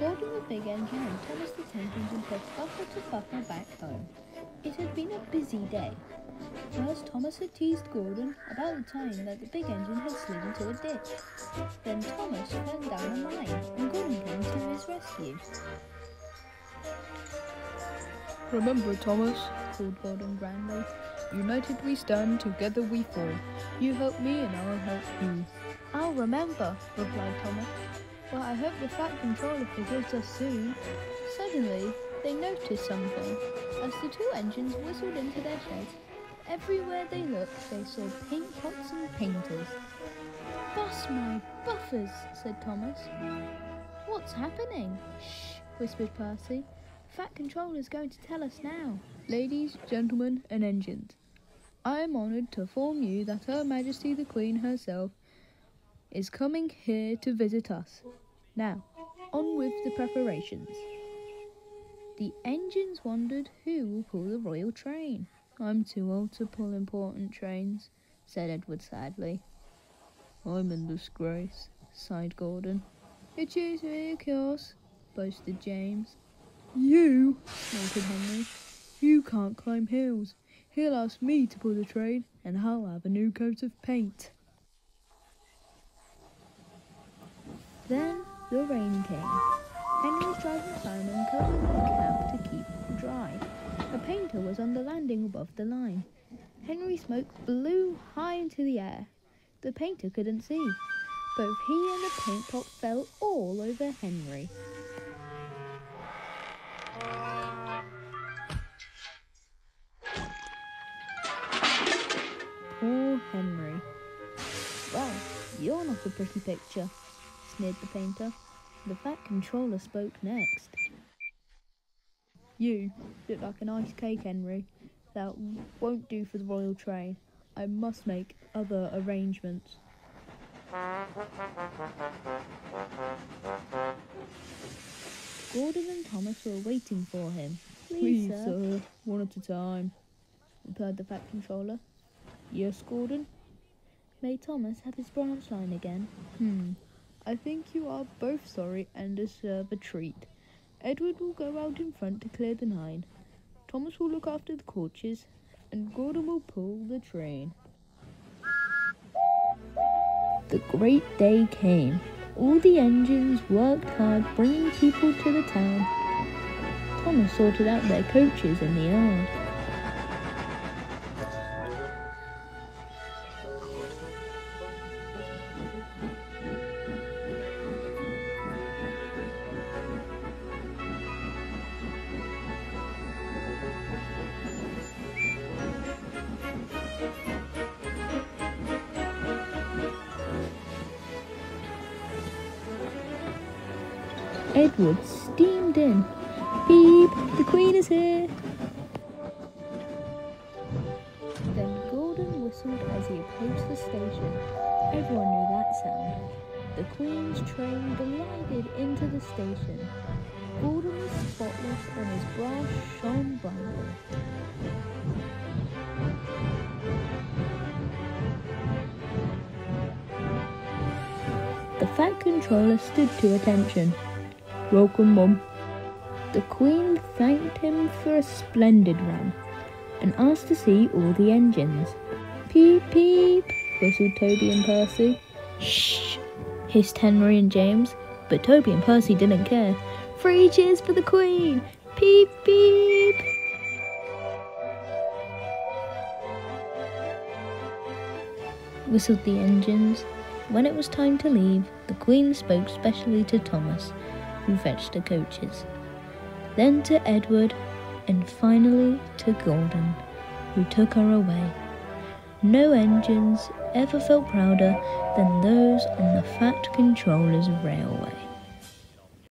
Gordon the Big Engine and Thomas the Tank Engine put Fluffer to Fluffer back home. It had been a busy day. First, Thomas had teased Gordon about the time that the big engine had slid into a ditch. Then Thomas fell down a mine, and Gordon came to his rescue. Remember, Thomas, called Gordon grandly. United we stand, together we fall. You help me and I'll help you. I'll remember, replied Thomas. But I hope the Fat Controller forgives us soon. Suddenly, they noticed something. As the two engines whistled into their sheds, everywhere they looked, they saw paint pots and painters. Bust my buffers, said Thomas. What's happening? Shh, whispered Percy. Fat Controller's going to tell us now. Ladies, gentlemen, and engines, I am honoured to inform you that Her Majesty the Queen herself is coming here to visit us. Now, on with the preparations. The engines wondered who will pull the royal train. I'm too old to pull important trains, said Edward sadly. I'm in disgrace, sighed Gordon. It's usually a course, boasted James. You, snorted Henry. You can't climb hills. He'll ask me to pull the train, and I'll have a new coat of paint. Then the rain came. Henry was driving Simon covered the cab to keep dry. A painter was on the landing above the line. Henry's smoke blew high into the air. The painter couldn't see. Both he and the paint pot fell all over Henry. Poor Henry. Well, you're not a pretty picture, sneered the painter. The Fat Controller spoke next. You look like an ice cake, Henry. That won't do for the royal train. I must make other arrangements. Gordon and Thomas were waiting for him. Please, Please sir. sir, one at a time, replied the Fat Controller. Yes, Gordon? May Thomas have his branch line again? Hmm. I think you are both sorry and deserve a treat. Edward will go out in front to clear the line. Thomas will look after the coaches, and Gordon will pull the train. The great day came. All the engines worked hard bringing people to the town. Thomas sorted out their coaches in the yard. Edward steamed in. Beep, the Queen is here. Then Gordon whistled as he approached the station. Everyone knew that sound. The Queen's train glided into the station. Gordon was spotless and his brass shone brightly. The Fat Controller stood to attention. Welcome, Mum. The Queen thanked him for a splendid run and asked to see all the engines. Peep, peep, whistled Toby and Percy. Shh, hissed Henry and James, but Toby and Percy didn't care. Three cheers for the Queen! Peep, peep! Whistled the engines. When it was time to leave, the Queen spoke specially to Thomas who the coaches, then to Edward, and finally to Gordon, who took her away. No engines ever felt prouder than those on the Fat Controller's railway.